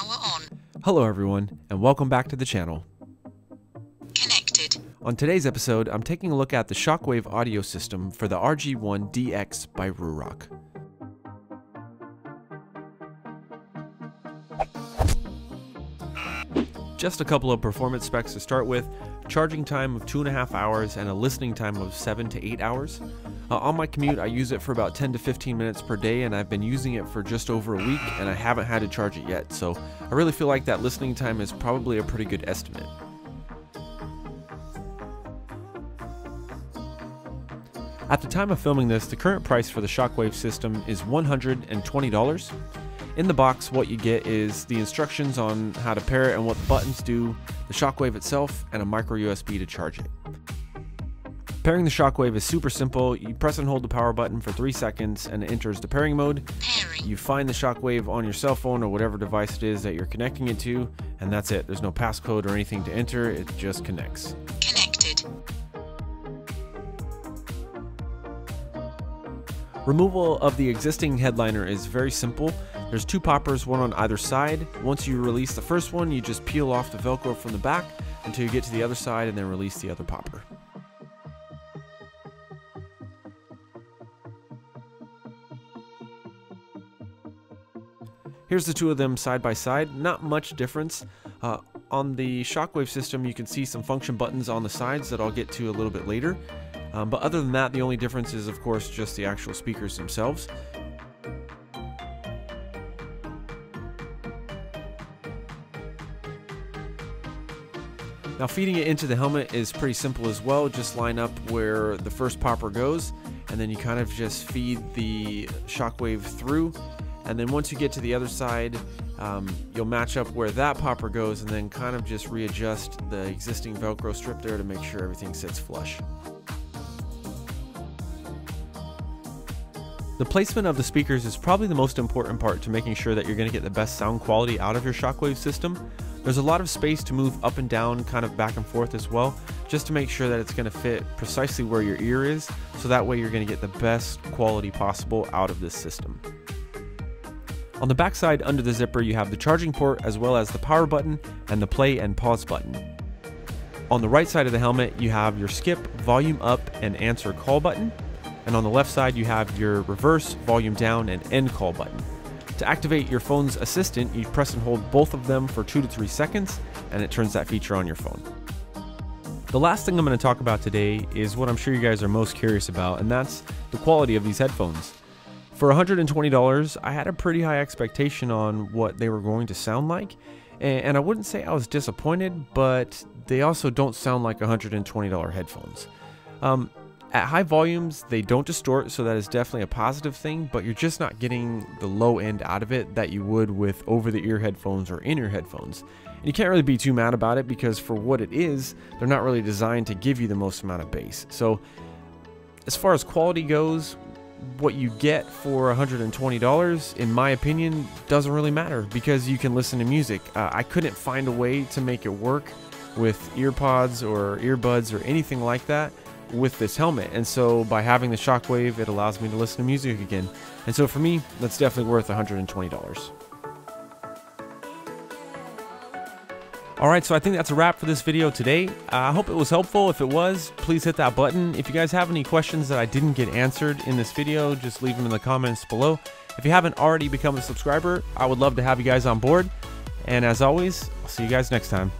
Power on. Hello everyone, and welcome back to the channel. Connected. On today's episode, I'm taking a look at the Shockwave audio system for the RG1 DX by Ruroc. Just a couple of performance specs to start with, charging time of 2.5 hours and a listening time of 7 to 8 hours. Uh, on my commute, I use it for about 10 to 15 minutes per day, and I've been using it for just over a week, and I haven't had to charge it yet, so I really feel like that listening time is probably a pretty good estimate. At the time of filming this, the current price for the Shockwave system is $120. In the box, what you get is the instructions on how to pair it and what the buttons do, the Shockwave itself, and a micro USB to charge it. Pairing the Shockwave is super simple. You press and hold the power button for 3 seconds and it enters the pairing mode. Pairing. You find the Shockwave on your cell phone or whatever device it is that you're connecting it to, and that's it. There's no passcode or anything to enter, it just connects. Connected. Removal of the existing headliner is very simple. There's two poppers, one on either side. Once you release the first one, you just peel off the Velcro from the back until you get to the other side and then release the other popper. Here's the two of them side by side, not much difference. Uh, on the Shockwave system, you can see some function buttons on the sides that I'll get to a little bit later. Um, but other than that, the only difference is, of course, just the actual speakers themselves. Now feeding it into the helmet is pretty simple as well. Just line up where the first popper goes, and then you kind of just feed the shockwave through. And then once you get to the other side, um, you'll match up where that popper goes and then kind of just readjust the existing Velcro strip there to make sure everything sits flush. The placement of the speakers is probably the most important part to making sure that you're going to get the best sound quality out of your Shockwave system. There's a lot of space to move up and down, kind of back and forth as well, just to make sure that it's going to fit precisely where your ear is, so that way you're going to get the best quality possible out of this system. On the backside under the zipper you have the charging port as well as the power button and the play and pause button. On the right side of the helmet you have your skip, volume up and answer call button and on the left side you have your reverse, volume down and end call button. To activate your phone's assistant you press and hold both of them for 2 to 3 seconds and it turns that feature on your phone. The last thing I'm going to talk about today is what I'm sure you guys are most curious about and that's the quality of these headphones. For $120, I had a pretty high expectation on what they were going to sound like, and I wouldn't say I was disappointed, but they also don't sound like $120 headphones. Um, at high volumes, they don't distort, so that is definitely a positive thing, but you're just not getting the low end out of it that you would with over the ear headphones or in ear headphones. And you can't really be too mad about it because for what it is, they're not really designed to give you the most amount of bass. So, as far as quality goes, what you get for $120, in my opinion, doesn't really matter because you can listen to music. Uh, I couldn't find a way to make it work with earpods or earbuds or anything like that with this helmet. And so by having the Shockwave, it allows me to listen to music again. And so for me, that's definitely worth $120. Alright, so I think that's a wrap for this video today. Uh, I hope it was helpful. If it was, please hit that button. If you guys have any questions that I didn't get answered in this video, just leave them in the comments below. If you haven't already become a subscriber, I would love to have you guys on board. And as always, I'll see you guys next time.